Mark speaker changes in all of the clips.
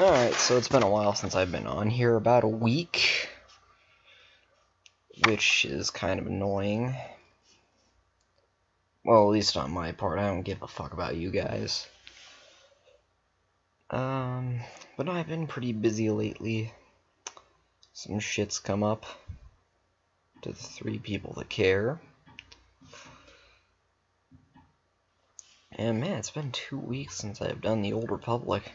Speaker 1: Alright, so it's been a while since I've been on here, about a week, which is kind of annoying. Well, at least on my part, I don't give a fuck about you guys. Um, but I've been pretty busy lately. Some shit's come up to the three people that care. And man, it's been two weeks since I've done the Old Republic.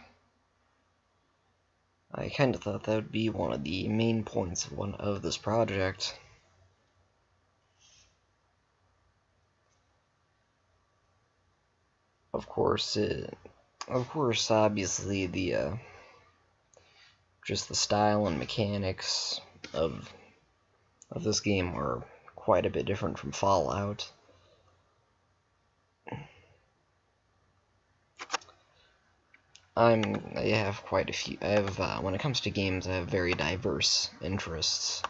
Speaker 1: I kind of thought that would be one of the main points of one of this project. Of course, it, of course, obviously the uh, just the style and mechanics of of this game are quite a bit different from Fallout. I'm I have quite a few. I have uh, when it comes to games, I have very diverse interests.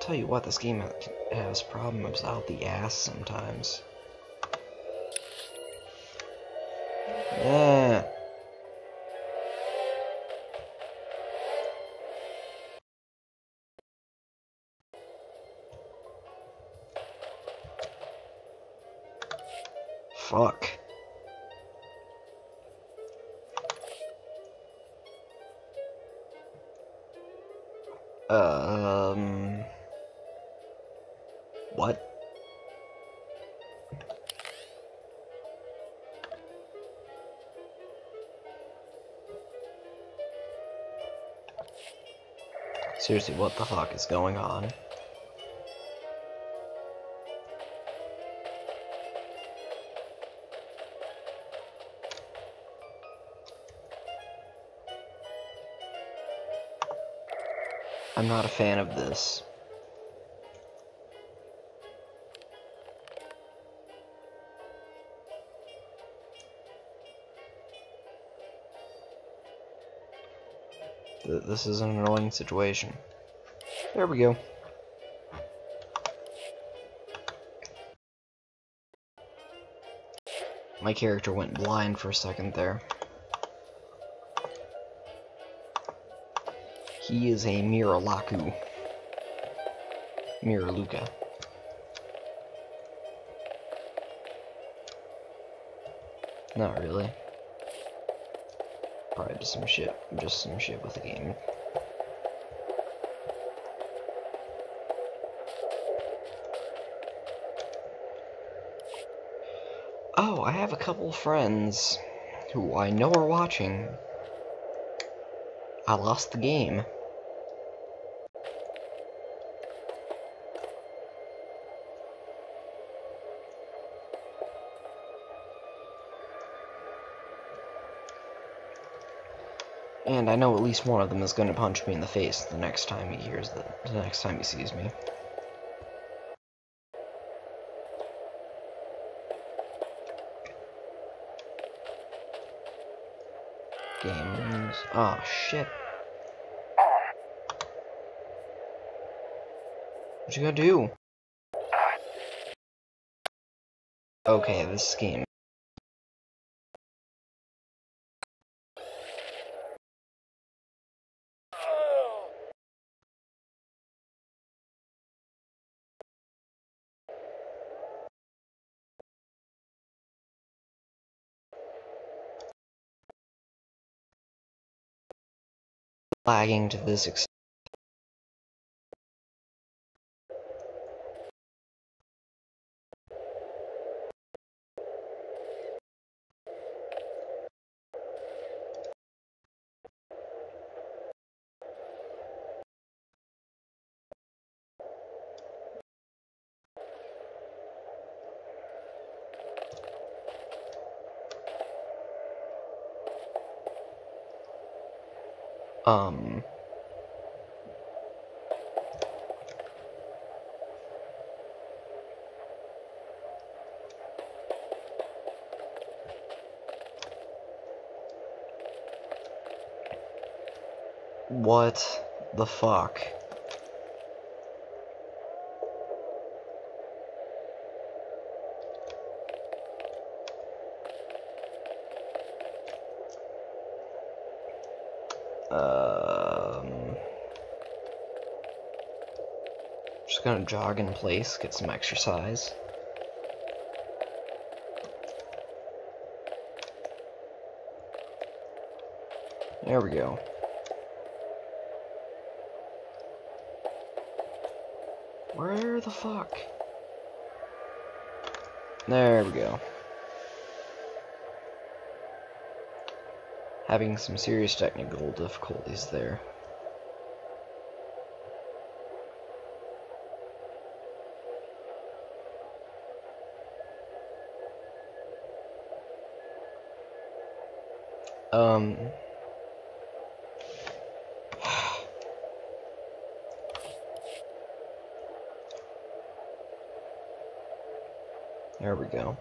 Speaker 1: Tell you what, this game has problems out the ass sometimes. Yeah. Fuck. Um. What? Seriously, what the fuck is going on? I'm not a fan of this. This is an annoying situation. There we go. My character went blind for a second there. He is a Miralaku. Miraluka. Not really. Probably just some shit. Just some shit with the game. Oh, I have a couple friends who I know are watching. I lost the game. And I know at least one of them is going to punch me in the face the next time he hears the, the next time he sees me. Games. Oh shit. What you gonna do? Okay, this game lagging Um... What the fuck? Um, just gonna jog in place, get some exercise. There we go. Where the fuck? There we go. Having some serious technical difficulties there. Um... There we go.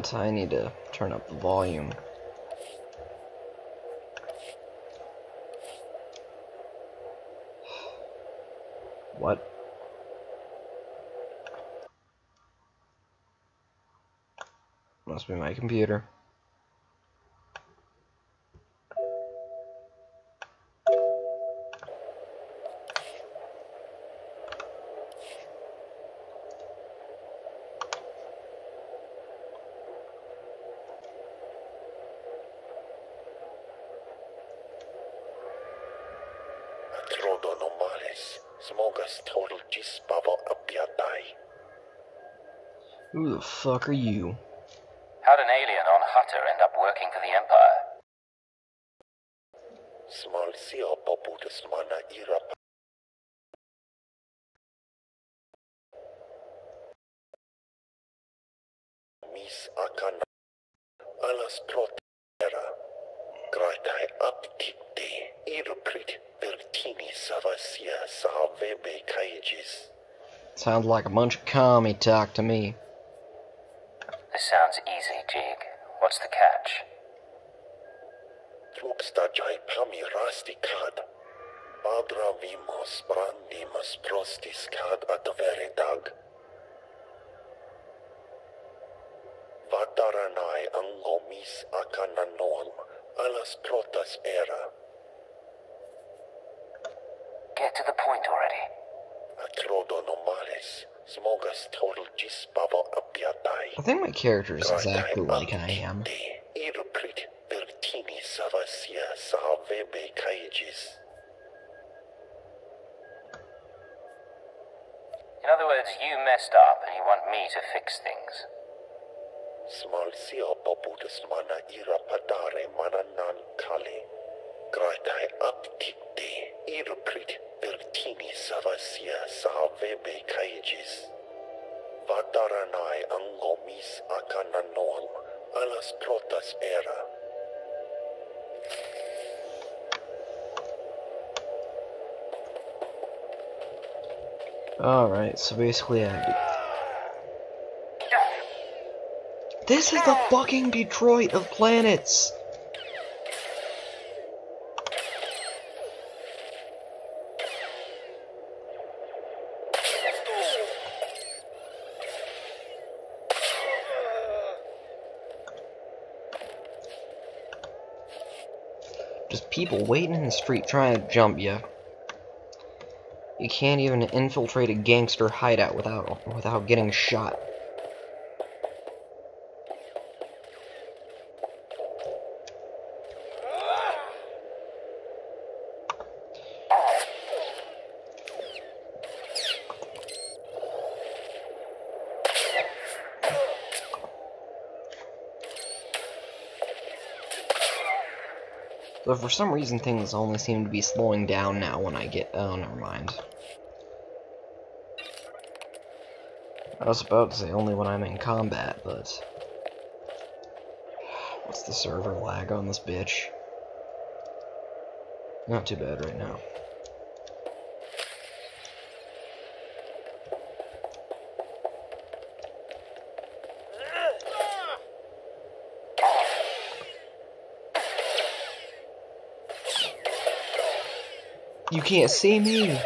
Speaker 1: What? I need to turn up the volume. What? Must be my computer.
Speaker 2: Smogas total gisbavo apiatai.
Speaker 1: Who the fuck are you?
Speaker 3: How'd an alien on Hutta end up working for the Empire?
Speaker 2: Small sio poputus mana ira
Speaker 1: Sounds like a bunch of commie talk to me.
Speaker 3: This sounds easy, Jig. What's the catch?
Speaker 2: Fluxtajai pami rasticad Badra vimos brandimus prostis cad ad veredag Vataranai angomis akana norm alas protas era
Speaker 3: Get to the point already.
Speaker 2: Atrodo smogas total gisbavo apiatai
Speaker 1: I think my character is exactly like I am.
Speaker 2: Irprit vertini savasia savebe caegis
Speaker 3: In other words, you messed up and you want me to fix things.
Speaker 2: Small sio poputus mana ira padare mana nan kale. Savasia. Vataranai angomis alas protas era.
Speaker 1: Alright, so basically I have. This is the fucking Detroit of planets! Just people waiting in the street trying to jump you. You can't even infiltrate a gangster hideout without without getting shot. But for some reason things only seem to be slowing down now when I get oh never mind. I was about to say only when I'm in combat, but what's the server lag on this bitch? Not too bad right now. You can't see me!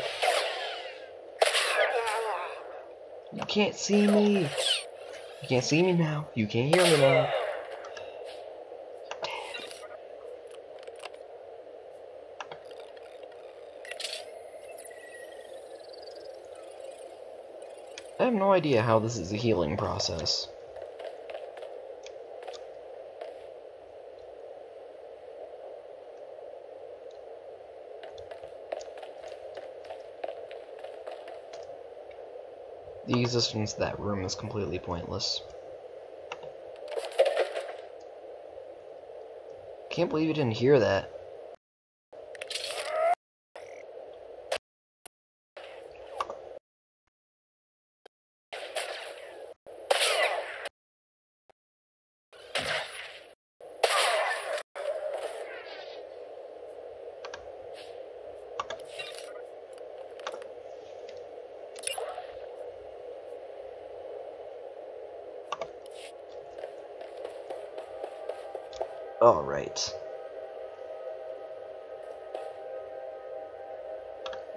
Speaker 1: You can't see me! You can't see me now. You can't hear me now. I have no idea how this is a healing process. The existence of that room is completely pointless. Can't believe you didn't hear that.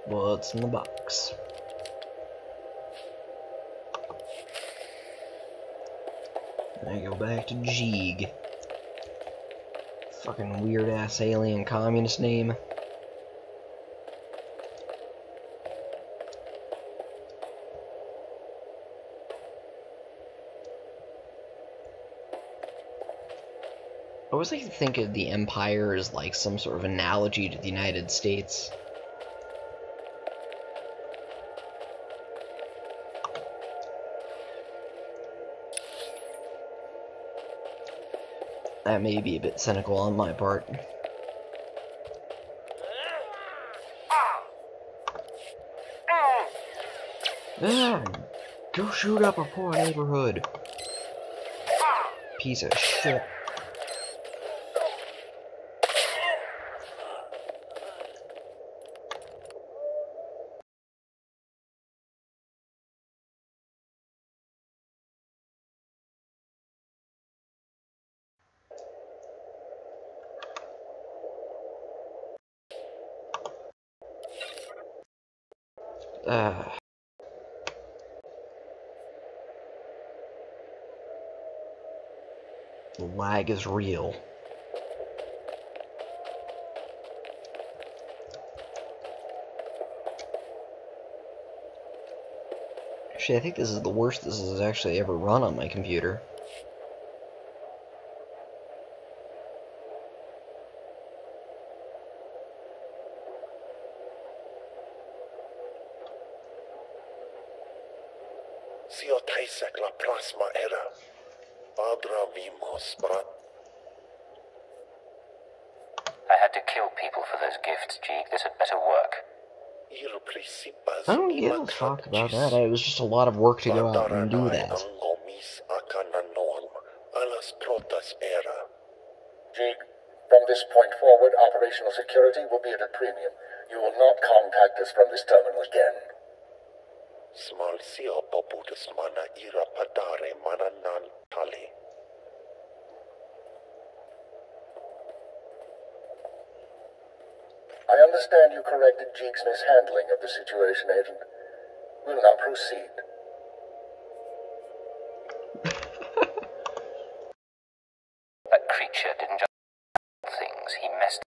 Speaker 1: What's in the box? I go back to Jeeg. Fucking weird ass alien communist name. I always like to think of the Empire as like some sort of analogy to the United States. That may be a bit cynical on my part. Ah, go shoot up a poor neighborhood. Piece of shit. Uh, the lag is real. Actually, I think this is the worst this has actually ever run on my computer.
Speaker 2: Sio taisek la plasma era. Adra vimos brat.
Speaker 3: I had to kill people for those gifts, Jeek. This had better work.
Speaker 1: I don't give a fuck about that. It was just a lot of work to go out and do that.
Speaker 2: Angomis akananon. Alas trotas era.
Speaker 4: Jig, from this point forward, operational security will be at a premium. You will not contact us from this terminal again.
Speaker 2: Smal sio poputus mana ira padare mananan tali.
Speaker 4: I understand you corrected Jig's mishandling of the situation, Agent. We'll now proceed.
Speaker 3: That creature didn't just things, he messed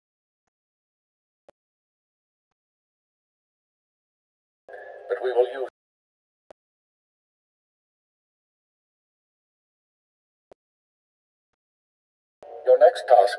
Speaker 4: But we will use your next task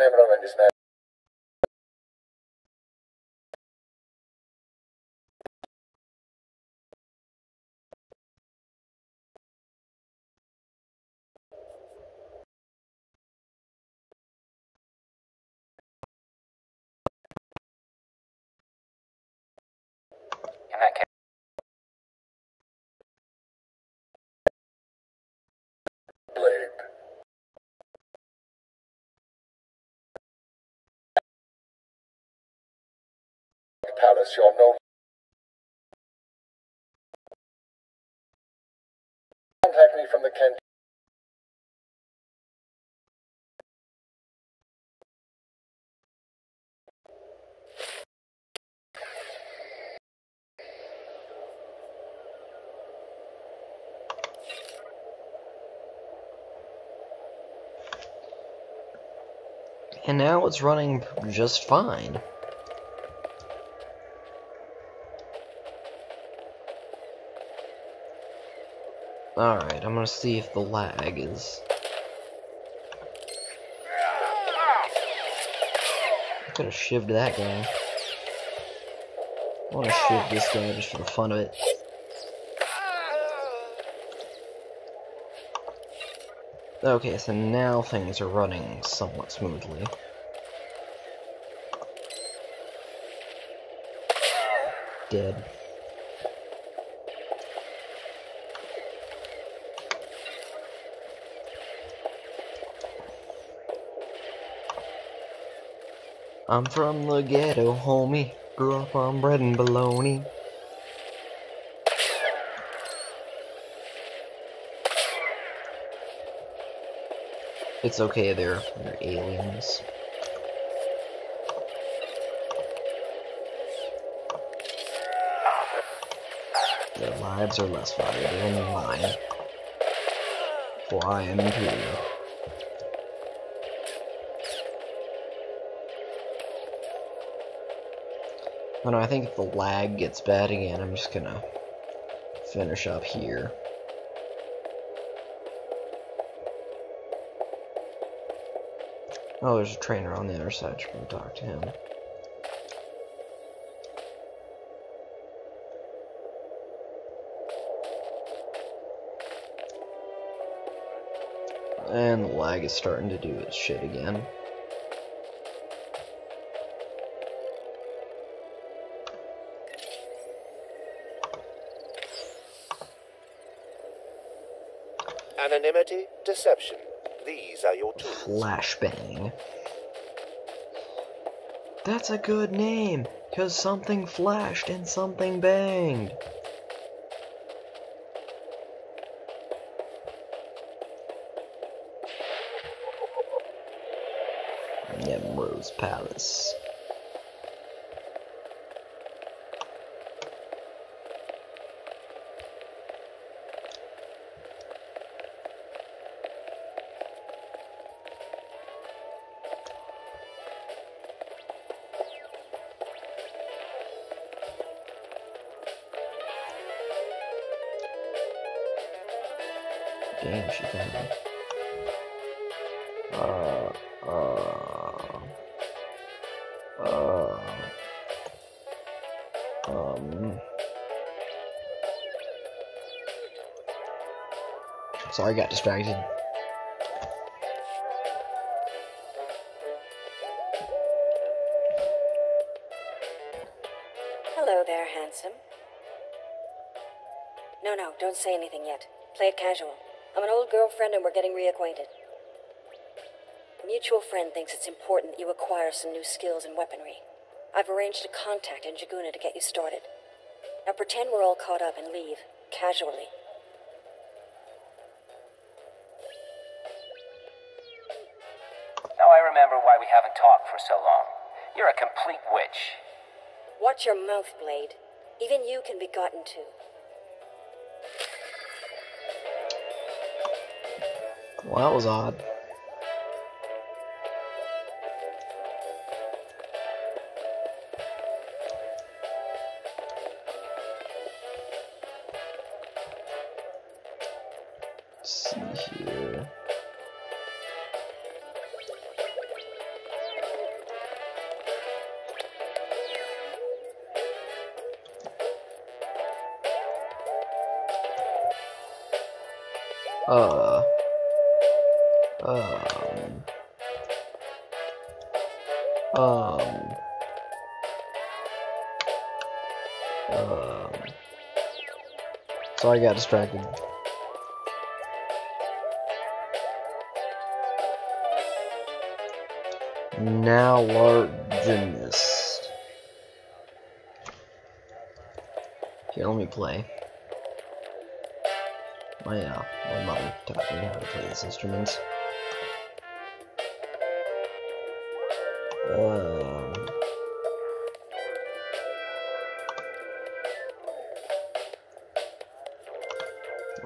Speaker 1: environment
Speaker 4: is not.
Speaker 3: In that case.
Speaker 4: Contact me from the Kent.
Speaker 1: And now it's running just fine. Alright, I'm gonna see if the lag is... I could have shivved that guy. I wanna shiv this guy just for the fun of it. Okay, so now things are running somewhat smoothly. Dead. I'm from the ghetto, homie. Grew up on bread and bologna. It's okay, they're, they're aliens. Their lives are less valuable than mine. For I am. Oh no, I think if the lag gets bad again, I'm just gonna finish up here. Oh, there's a trainer on the other side. You can talk to him. And the lag is starting to do its shit again.
Speaker 2: These are your tools.
Speaker 1: Flashbang. That's a good name, cause something flashed and something banged. Nem'ro's Palace. Got distracted.
Speaker 5: Hello there, handsome. No, no, don't say anything yet. Play it casual. I'm an old girlfriend and we're getting reacquainted. A mutual friend thinks it's important that you acquire some new skills and weaponry. I've arranged a contact in Jiguuna to get you started. Now pretend we're all caught up and leave, casually.
Speaker 3: Remember why we haven't talked for so long. You're a complete witch.
Speaker 5: Watch your mouth, Blade. Even you can be gotten to.
Speaker 1: Well, that was odd. Uh. Um. Um. Um, so I got distracted. Now largenist. Here, let me play. My uh, my mother taught me how to play this instrument. Um,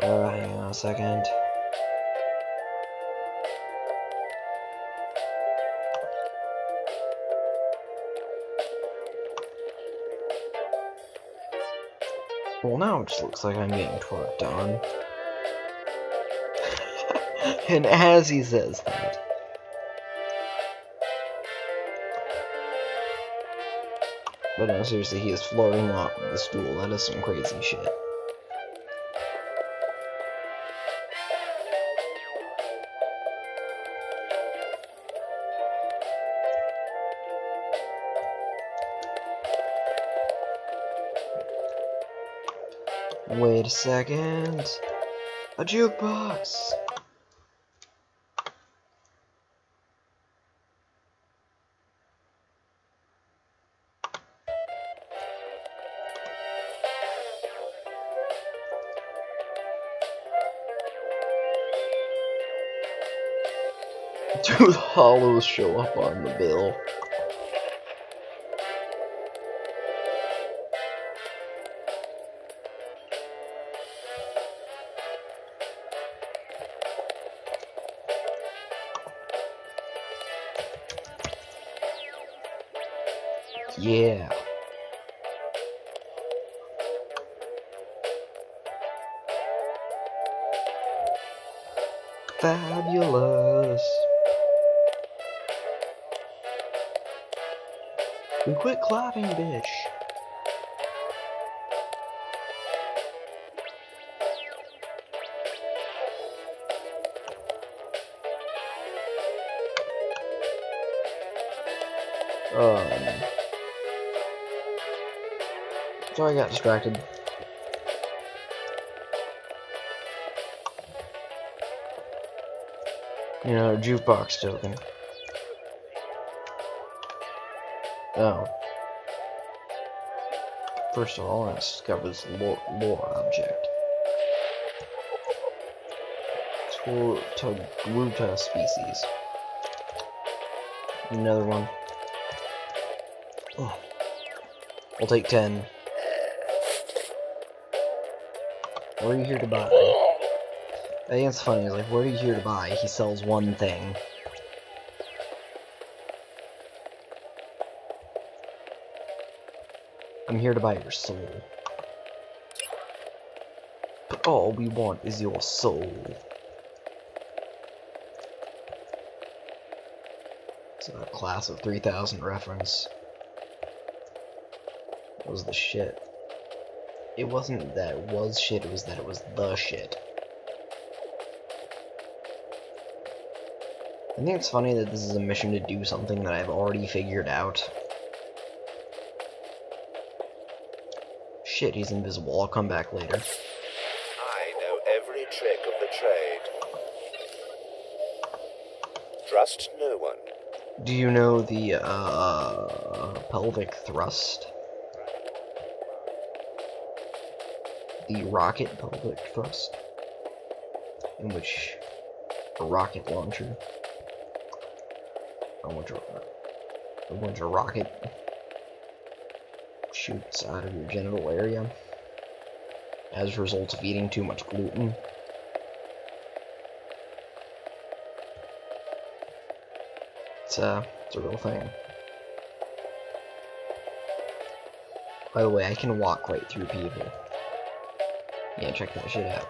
Speaker 1: hang on a second. Well, now it just looks like I'm getting twerked on. And as he says that, but no, seriously, he is floating off the stool. That is some crazy shit. Wait a second. A jukebox. Two hollows show up on the bill. Yeah. Fabulous. And quit clapping, bitch. Um. So I got distracted. You know, jukebox token. Oh. First of all, I discover this lore, lore object. Togruta species. Another one. Oh. I'll take 10. What are you here to buy? I think it's funny, like, what are you here to buy? He sells one thing. I'm here to buy your soul. But all we want is your soul. It's a class of 3000 reference. That was the shit. It wasn't that it was shit, it was that it was the shit. I think it's funny that this is a mission to do something that I've already figured out. Shit, he's invisible. I'll come back later.
Speaker 2: I know every trick of the trade. Trust no one.
Speaker 1: Do you know the uh, pelvic thrust? The rocket pelvic thrust? In which a rocket launcher, in which a, in which a rocket shoots out of your genital area as a result of eating too much gluten. It's a, it's a real thing. By the way, I can walk right through people. Yeah, check that shit out.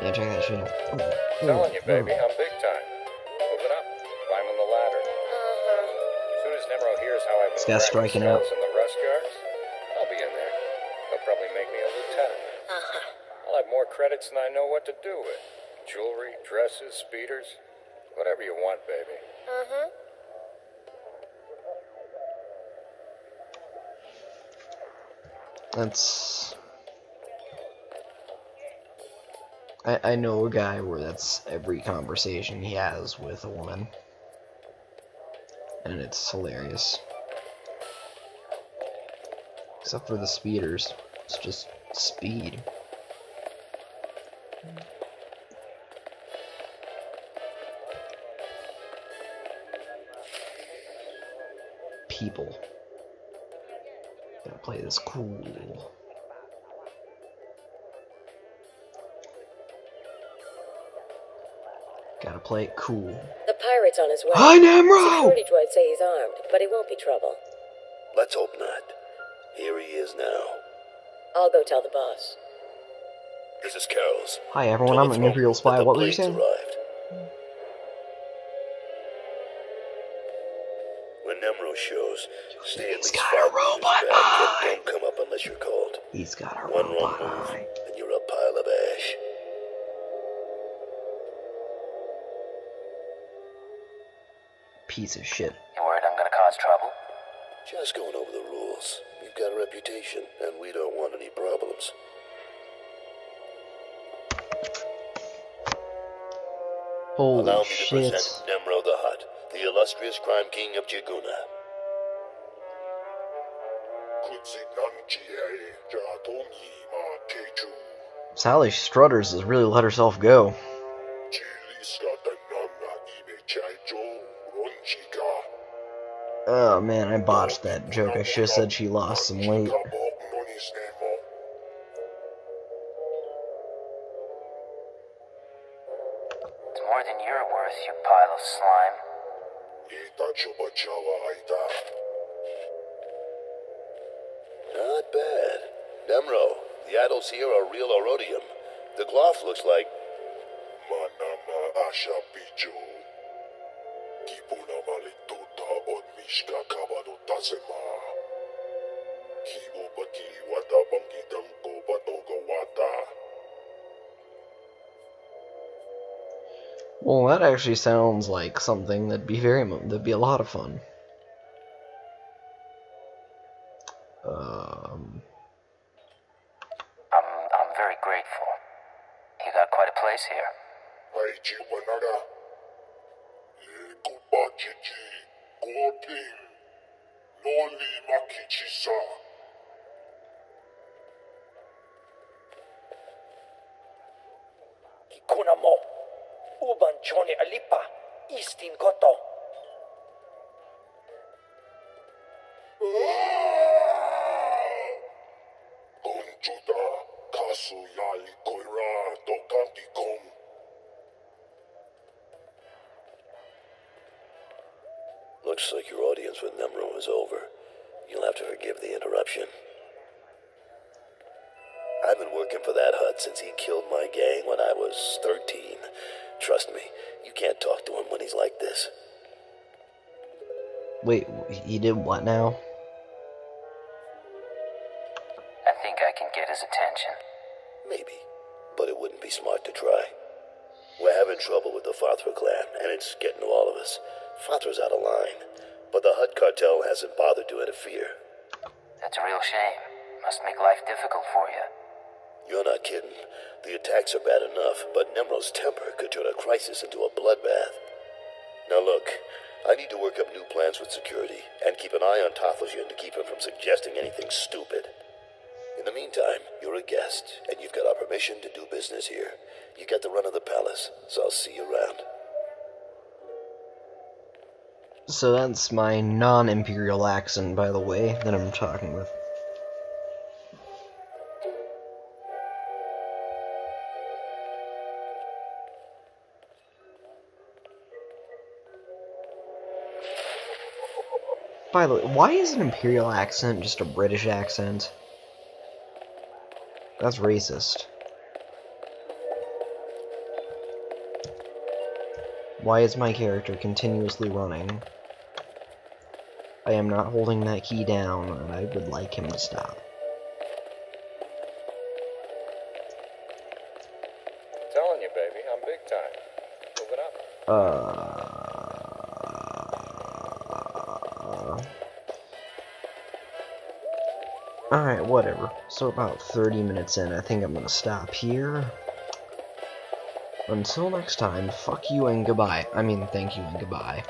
Speaker 1: Yeah, check that shit out. Oh, oh,
Speaker 6: Telling you, baby,
Speaker 1: oh.
Speaker 6: I'm big time. Moving up, climbing the ladder. As soon as Nem'ro hears how I've
Speaker 1: This
Speaker 6: been
Speaker 1: guy's
Speaker 6: cracking
Speaker 1: striking out.
Speaker 6: You want. Mm-hmm.
Speaker 1: That's. I, I know a guy where that's every conversation he has with a woman. And it's hilarious. Except for the speeders. It's just speed. People. Gotta play this cool. Gotta play it cool.
Speaker 7: The pirate's on his way.
Speaker 1: Hi, Nem'ro!
Speaker 7: Security droids say he's armed, but he won't be trouble.
Speaker 8: Let's hope not. Here he is now.
Speaker 7: I'll go tell the boss.
Speaker 8: This is Carol's.
Speaker 1: Hi, everyone.
Speaker 8: Tell
Speaker 1: I'm an Imperial spy. What were you saying?
Speaker 8: Arrived.
Speaker 1: He's got a
Speaker 8: One wrong
Speaker 1: robot
Speaker 8: move,
Speaker 1: eye.
Speaker 8: and you're a pile of ash.
Speaker 1: Piece of shit.
Speaker 3: You worried I'm gonna cause trouble?
Speaker 8: Just going over the rules. You've got a reputation, and we don't want any problems.
Speaker 1: Holy
Speaker 8: Allow me to present Nem'ro the Hutt, the illustrious crime king of Jiguuna. Could see Jiguuna.
Speaker 1: Sally Struthers has really let herself go. Oh man, I botched that joke. I should have said she lost some weight. Well, that actually sounds like something that'd be very that'd be a lot of fun. Um,
Speaker 8: I've been working for that Hutt since he killed my gang when I was 13. Trust me, you can't talk to him when he's like this.
Speaker 1: wait, he did what now?
Speaker 3: I think I can get his attention.
Speaker 8: Maybe, but it wouldn't be smart to try. We're having trouble with the Fa'athra clan, and it's getting to all of us. Fa'athra's out of line, but the Hutt cartel hasn't bothered to interfere.
Speaker 3: That's a real shame. Must make life difficult for you.
Speaker 8: You're not kidding. The attacks are bad enough, but Nem'ro's temper could turn a crisis into a bloodbath. Now look, I need to work up new plans with security, and keep an eye on Tothosian to keep him from suggesting anything stupid. In the meantime, you're a guest, and you've got our permission to do business here. You got the run of the palace, so I'll see you around.
Speaker 1: So that's my non-imperial accent, by the way, that I'm talking with. By the way, why is an imperial accent just a British accent? That's racist. Why is my character continuously running? I am not holding that key down, and I would like him to stop.
Speaker 6: I'm telling you, baby, I'm big time. Moving up.
Speaker 1: Uh. Whatever. So about 30 minutes in, I think I'm gonna stop here. Until next time, fuck you and goodbye. I mean, thank you and goodbye.